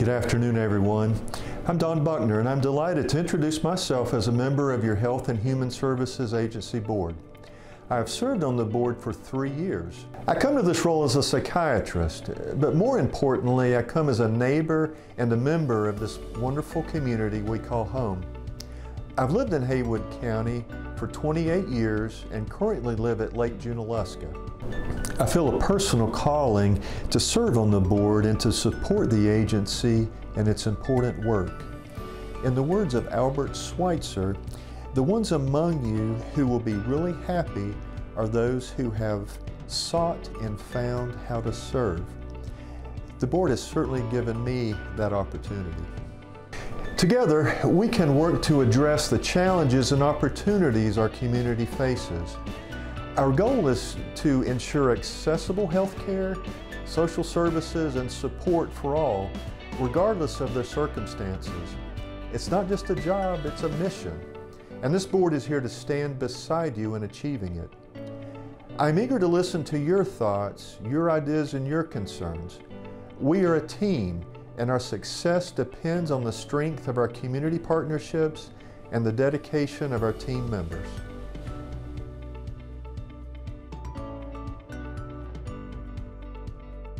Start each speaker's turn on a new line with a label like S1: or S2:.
S1: Good afternoon, everyone. I'm Don Buckner, and I'm delighted to introduce myself as a member of your Health and Human Services Agency Board. I have served on the board for three years. I come to this role as a psychiatrist, but more importantly, I come as a neighbor and a member of this wonderful community we call home. I've lived in Haywood County for 28 years and currently live at Lake Junaluska. I feel a personal calling to serve on the board and to support the agency and its important work. In the words of Albert Schweitzer, the ones among you who will be really happy are those who have sought and found how to serve. The board has certainly given me that opportunity. Together, we can work to address the challenges and opportunities our community faces. Our goal is to ensure accessible health care, social services, and support for all, regardless of their circumstances. It's not just a job, it's a mission. And this board is here to stand beside you in achieving it. I'm eager to listen to your thoughts, your ideas, and your concerns. We are a team, and our success depends on the strength of our community partnerships and the dedication of our team members.